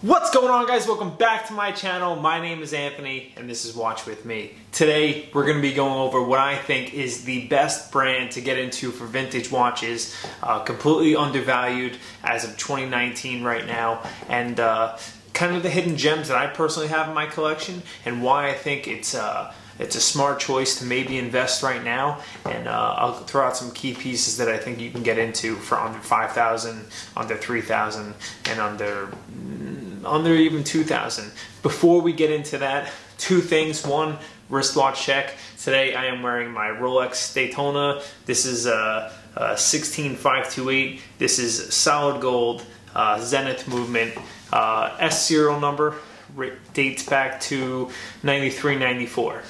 What's going on guys? Welcome back to my channel. My name is Anthony and this is Watch With Me. Today we're going to be going over what I think is the best brand to get into for vintage watches. Uh, completely undervalued as of 2019 right now and uh, kind of the hidden gems that I personally have in my collection and why I think it's uh, it's a smart choice to maybe invest right now and uh, I'll throw out some key pieces that I think you can get into for under 5,000, under 3,000 and under under even 2000 before we get into that two things. One wristwatch check. Today i am wearing my rolex daytona. This is a, a 16528 this is solid gold uh, zenith movement uh, s serial number. Dates back to 93 94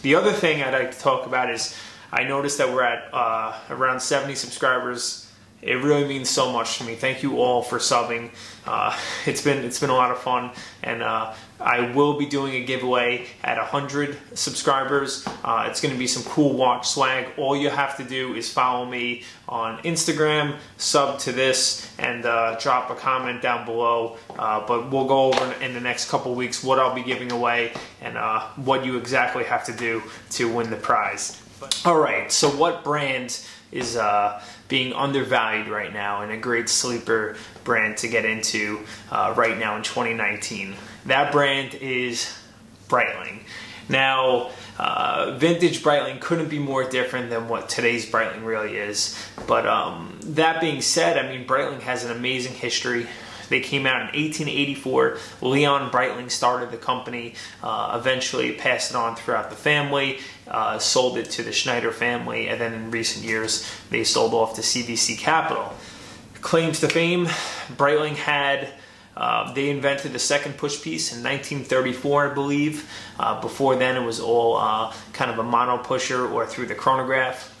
the other thing i'd like to talk about is i noticed that we're at uh, around 70 subscribers it really means so much to me. Thank you all for subbing. Uh, it's been it's been a lot of fun, and uh, I will be doing a giveaway at 100 subscribers. Uh, it's going to be some cool watch swag. All you have to do is follow me on Instagram, sub to this, and uh, drop a comment down below. Uh, but we'll go over in the next couple weeks what I'll be giving away and uh, what you exactly have to do to win the prize. All right, so what brand is uh, being undervalued right now and a great sleeper brand to get into uh, right now in 2019. That brand is Breitling. Now, uh, vintage Breitling couldn't be more different than what today's Breitling really is. But um, that being said, I mean, Breitling has an amazing history. They came out in 1884. Leon Breitling started the company, uh, eventually passed it on throughout the family, uh, sold it to the Schneider family, and then in recent years they sold off to CVC Capital. Claims to fame, Breitling had uh, they invented the second push piece in 1934, I believe. Uh, before then, it was all uh, kind of a mono pusher or through the chronograph.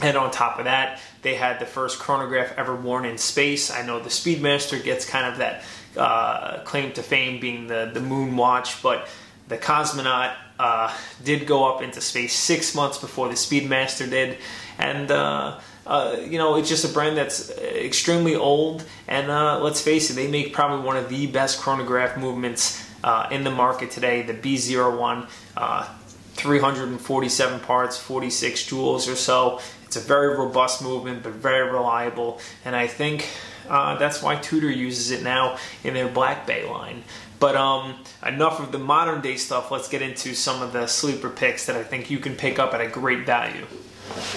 And on top of that, they had the first chronograph ever worn in space. I know the Speedmaster gets kind of that uh, claim to fame being the, the moon watch, but the Cosmonaut uh, did go up into space six months before the Speedmaster did. And, uh, uh you know, it's just a brand that's extremely old. And uh, let's face it, they make probably one of the best chronograph movements uh, in the market today, the B01. 347 parts, 46 jewels or so. It's a very robust movement, but very reliable. And I think uh, that's why Tudor uses it now in their Black Bay line. But um, enough of the modern day stuff. Let's get into some of the sleeper picks that I think you can pick up at a great value.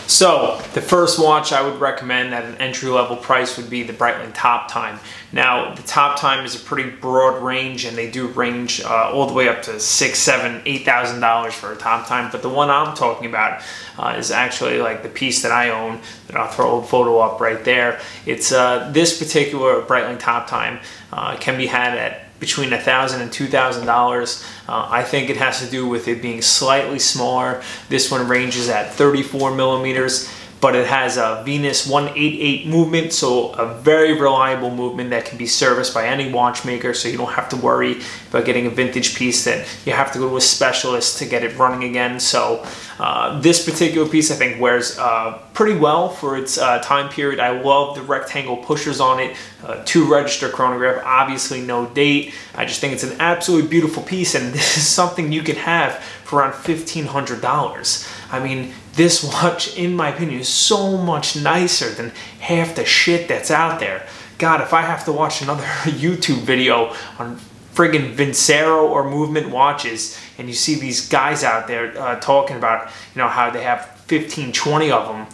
So the first watch I would recommend at an entry level price would be the Breitling Top Time. Now the Top Time is a pretty broad range and they do range uh, all the way up to six, seven, eight thousand dollars for a Top Time. But the one I'm talking about uh, is actually like the piece that I own that I'll throw a photo up right there. It's uh, this particular Breitling Top Time uh, can be had at between a thousand and two thousand dollars. Uh, I think it has to do with it being slightly smaller. This one ranges at 34 millimeters but it has a Venus 188 movement, so a very reliable movement that can be serviced by any watchmaker, so you don't have to worry about getting a vintage piece that you have to go to a specialist to get it running again. So uh, this particular piece I think wears uh, pretty well for its uh, time period. I love the rectangle pushers on it, uh, two register chronograph, obviously no date. I just think it's an absolutely beautiful piece and this is something you can have for around $1,500. I mean, this watch, in my opinion, is so much nicer than half the shit that's out there. God, if I have to watch another YouTube video on friggin' Vincero or Movement watches, and you see these guys out there uh, talking about, you know, how they have 15, 20 of them,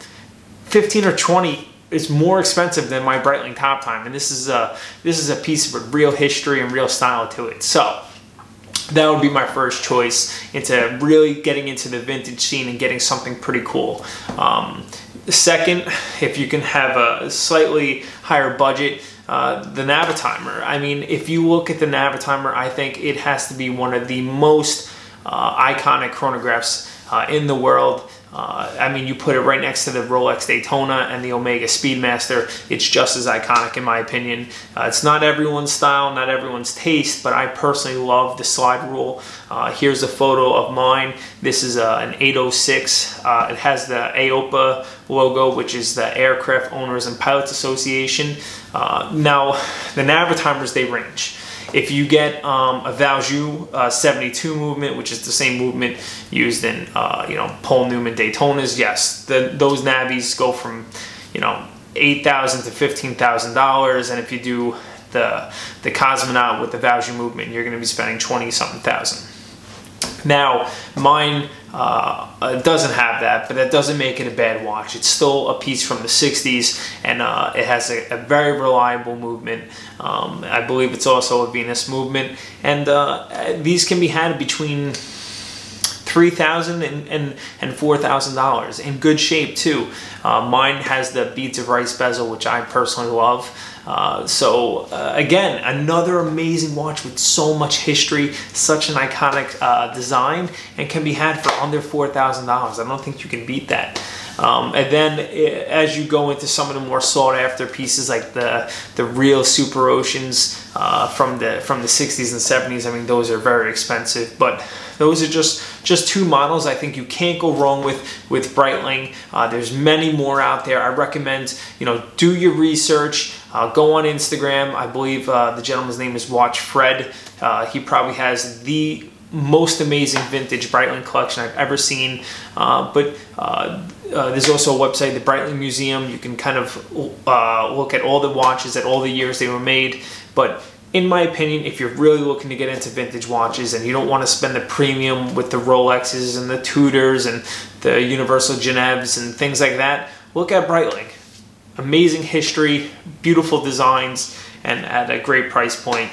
15 or 20 is more expensive than my Breitling Top Time, and this is a this is a piece of real history and real style to it. So that would be my first choice into really getting into the vintage scene and getting something pretty cool. Um, second, if you can have a slightly higher budget, uh, the Navitimer. I mean, if you look at the Navitimer, I think it has to be one of the most uh, iconic chronographs uh, in the world. Uh, I mean, you put it right next to the Rolex Daytona and the Omega Speedmaster. It's just as iconic in my opinion. Uh, it's not everyone's style, not everyone's taste, but I personally love the slide rule. Uh, here's a photo of mine. This is uh, an 806. Uh, it has the AOPA logo, which is the Aircraft Owners and Pilots Association. Uh, now, the Navitimers, they range. If you get um, a Valjoux uh, 72 movement, which is the same movement used in uh, you know Paul Newman Daytonas, yes, the, those navis go from you know eight thousand to fifteen thousand dollars, and if you do the the cosmonaut with the Valjoux movement, you're going to be spending twenty something thousand. Now, mine uh, doesn't have that, but that doesn't make it a bad watch. It's still a piece from the 60s, and uh, it has a, a, very reliable movement. Um, I believe it's also a Venus movement, and uh, these can be had between three thousand and, and, and four thousand dollars in good shape too. Uh, mine has the beads of rice bezel, which I personally love. Uh, so uh, again, another amazing watch with so much history, such an iconic uh, design, and can be had for under four thousand dollars. I don't think you can beat that. Um, and then eh, as you go into some of the more sought after pieces like the the real Super Oceans uh, from the from the 60s and 70s, I mean those are very expensive, but those are just just two models I think you can't go wrong with with Breitling. Uh, there's many more out there. I recommend you know do your research. Uh, go on Instagram. I believe uh, the gentleman's name is Watch Fred. Uh, he probably has the most amazing vintage Breitling collection I've ever seen. Uh, but uh, uh, there's also a website, the Breitling Museum. You can kind of uh, look at all the watches at all the years they were made. But in my opinion, if you're really looking to get into vintage watches and you don't want to spend the premium with the Rolexes and the Tudors and the Universal Geneves and things like that, look at Breitling. Amazing history, beautiful designs, and at a great price point.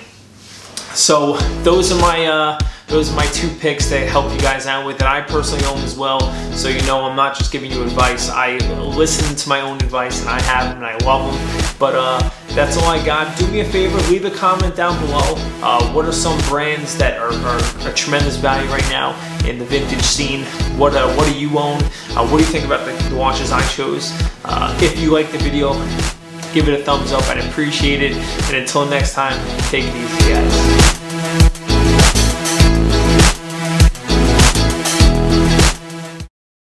So those are my uh, those are my two picks that help you guys out with that I personally own as well. So you know I'm not just giving you advice. I listen to my own advice and I have them and I love them. But uh, that's all I got. Do me a favor, leave a comment down below. Uh, what are some brands that are, are, a tremendous value right now in the vintage scene? What uh, what do you own? Uh, what do you think about the, the watches I chose? Uh, if you like the video, give it a thumbs up. I'd appreciate it. And until next time, take it easy, guys.